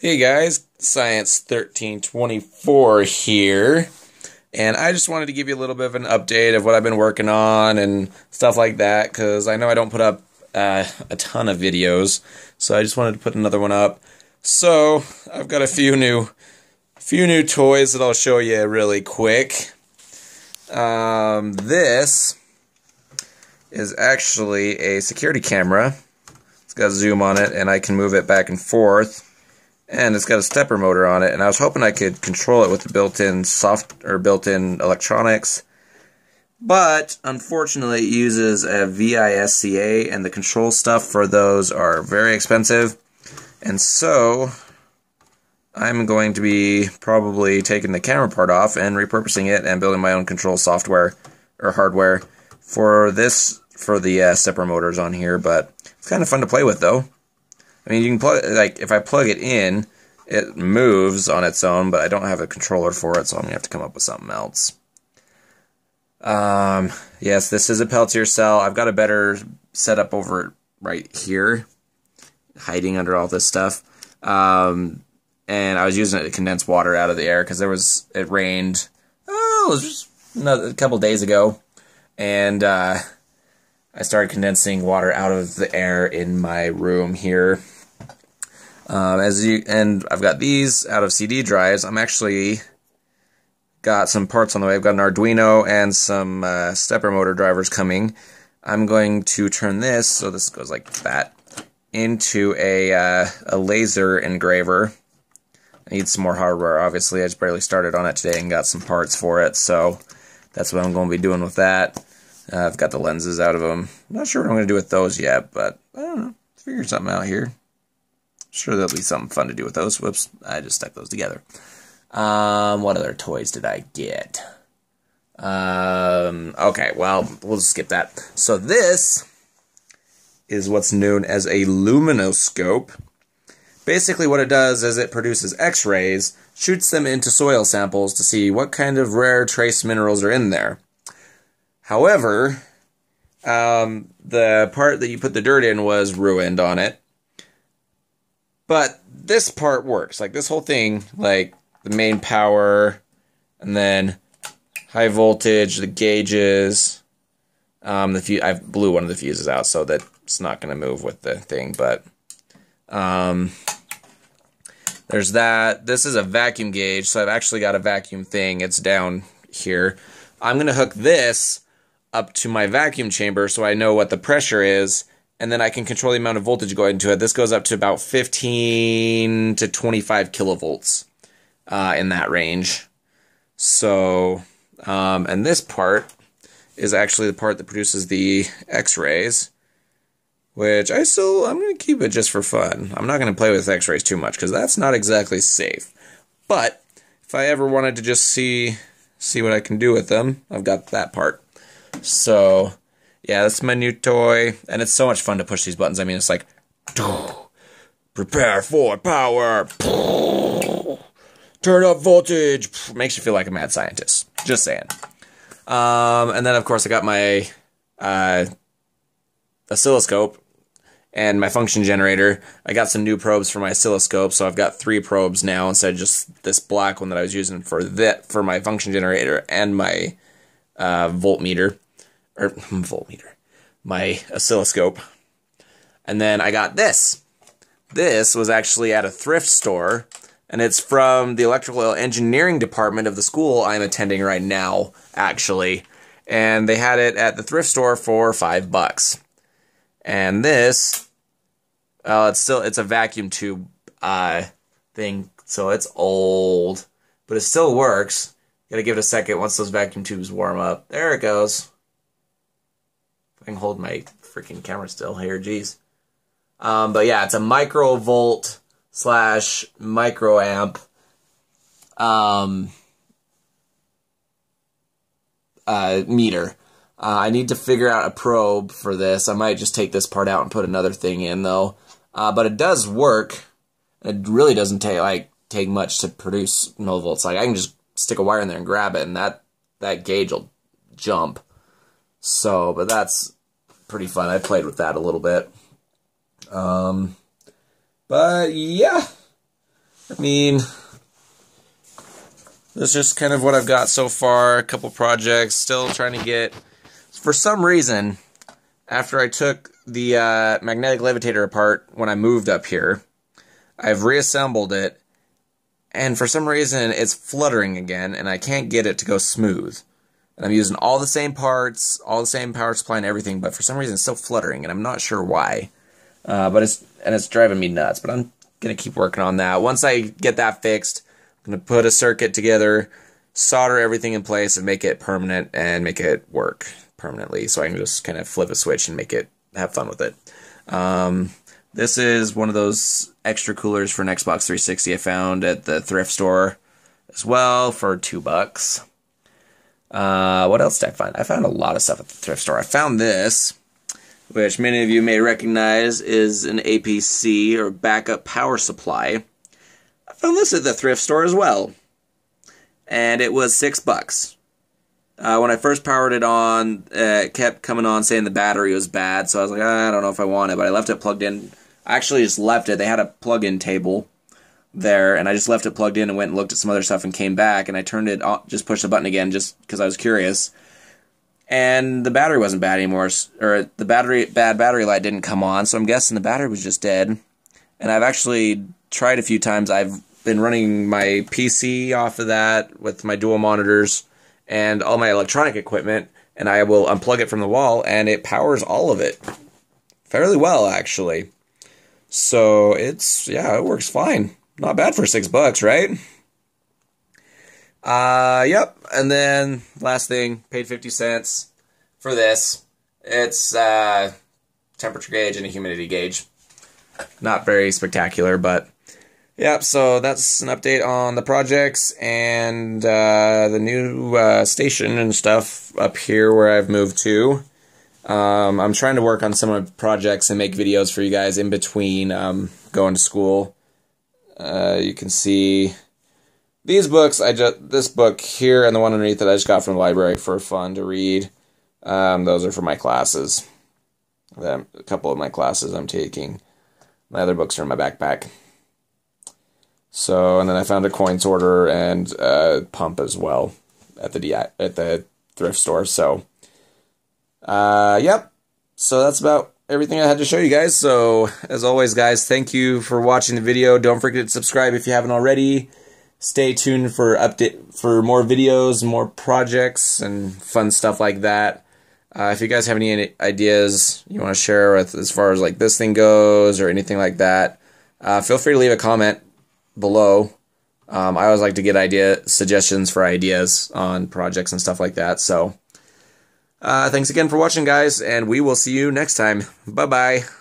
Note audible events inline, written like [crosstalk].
Hey guys, Science 1324 here. And I just wanted to give you a little bit of an update of what I've been working on and stuff like that because I know I don't put up uh, a ton of videos. So I just wanted to put another one up. So, I've got a few new few new toys that I'll show you really quick. Um, this is actually a security camera. It's got zoom on it and I can move it back and forth and it's got a stepper motor on it and I was hoping I could control it with the built-in soft or built-in electronics. But unfortunately it uses a VISCA and the control stuff for those are very expensive. And so I'm going to be probably taking the camera part off and repurposing it and building my own control software or hardware for this for the uh, stepper motors on here. But it's kind of fun to play with though I mean, you can plug like if I plug it in, it moves on its own, but I don't have a controller for it, so I'm gonna have to come up with something else. Um, yes, this is a Peltier cell. I've got a better setup over right here, hiding under all this stuff. Um, and I was using it to condense water out of the air because there was it rained. Oh, it was just a couple days ago, and uh, I started condensing water out of the air in my room here. Um, as you and I've got these out of CD drives. I'm actually got some parts on the way. I've got an Arduino and some uh, stepper motor drivers coming. I'm going to turn this so this goes like that into a uh, a laser engraver. I need some more hardware. Obviously, I just barely started on it today and got some parts for it, so that's what I'm going to be doing with that. Uh, I've got the lenses out of them. I'm not sure what I'm going to do with those yet, but I don't know. Figure something out here sure there'll be something fun to do with those. Whoops, I just stuck those together. Um, what other toys did I get? Um, okay, well, we'll skip that. So this is what's known as a luminoscope. Basically what it does is it produces x-rays, shoots them into soil samples to see what kind of rare trace minerals are in there. However, um, the part that you put the dirt in was ruined on it. But this part works. Like this whole thing, like the main power, and then high voltage, the gauges. Um, the fuse, I blew one of the fuses out, so that it's not going to move with the thing. But um, there's that. This is a vacuum gauge, so I've actually got a vacuum thing. It's down here. I'm going to hook this up to my vacuum chamber so I know what the pressure is and then I can control the amount of voltage going into it. This goes up to about 15 to 25 kilovolts uh, in that range. So, um, and this part is actually the part that produces the X-rays, which I still, I'm going to keep it just for fun. I'm not going to play with X-rays too much because that's not exactly safe. But if I ever wanted to just see see what I can do with them, I've got that part. So, yeah, that's my new toy, and it's so much fun to push these buttons. I mean, it's like, prepare for power, turn up voltage, makes you feel like a mad scientist. Just saying. Um, and then, of course, I got my uh, oscilloscope and my function generator. I got some new probes for my oscilloscope, so I've got three probes now instead of just this black one that I was using for that for my function generator and my uh, voltmeter or [laughs] voltmeter, my oscilloscope. And then I got this. This was actually at a thrift store, and it's from the electrical engineering department of the school I'm attending right now, actually. And they had it at the thrift store for five bucks. And this, well, it's still it's a vacuum tube uh, thing, so it's old, but it still works. Gotta give it a second once those vacuum tubes warm up. There it goes. Can hold my freaking camera still here, geez. Um, but yeah, it's a microvolt slash microamp um, uh, meter. Uh, I need to figure out a probe for this. I might just take this part out and put another thing in though. Uh, but it does work. It really doesn't take like take much to produce millivolts. Like I can just stick a wire in there and grab it, and that that gauge will jump. So, but that's pretty fun. I played with that a little bit. Um, but yeah, I mean, that's just kind of what I've got so far. A couple projects, still trying to get. For some reason, after I took the uh, magnetic levitator apart when I moved up here, I've reassembled it, and for some reason it's fluttering again, and I can't get it to go smooth. And I'm using all the same parts, all the same power supply and everything, but for some reason it's still fluttering, and I'm not sure why. Uh, but it's and it's driving me nuts. But I'm gonna keep working on that. Once I get that fixed, I'm gonna put a circuit together, solder everything in place, and make it permanent and make it work permanently. So I can just kind of flip a switch and make it have fun with it. Um, this is one of those extra coolers for an Xbox 360 I found at the thrift store as well for two bucks. Uh, what else did I find? I found a lot of stuff at the thrift store. I found this, which many of you may recognize is an APC or backup power supply. I found this at the thrift store as well, and it was six bucks. Uh, when I first powered it on, uh, it kept coming on saying the battery was bad, so I was like, I don't know if I want it, but I left it plugged in. I actually just left it. They had a plug-in table there, and I just left it plugged in and went and looked at some other stuff and came back, and I turned it on, just pushed the button again just because I was curious. And the battery wasn't bad anymore, or the battery bad battery light didn't come on, so I'm guessing the battery was just dead. And I've actually tried a few times. I've been running my PC off of that with my dual monitors and all my electronic equipment, and I will unplug it from the wall, and it powers all of it fairly well, actually. So it's yeah, it works fine. Not bad for six bucks, right? Uh, yep. And then last thing, paid fifty cents for this. It's uh, temperature gauge and a humidity gauge. Not very spectacular, but Yep, so that's an update on the projects and uh, the new uh, station and stuff up here where I've moved to. Um, I'm trying to work on some of projects and make videos for you guys in between um, going to school. Uh, you can see these books. I just this book here and the one underneath that I just got from the library for fun to read. Um, those are for my classes. a couple of my classes I'm taking. My other books are in my backpack. So, and then I found a coin sorter and a pump as well at the DI, at the thrift store. So, uh, yep. So that's about everything I had to show you guys. So, as always, guys, thank you for watching the video. Don't forget to subscribe if you haven't already. Stay tuned for update for more videos, more projects, and fun stuff like that. Uh, if you guys have any ideas you want to share with as far as like this thing goes or anything like that, uh, feel free to leave a comment below. Um, I always like to get idea suggestions for ideas on projects and stuff like that. So, uh, thanks again for watching, guys, and we will see you next time. Bye bye.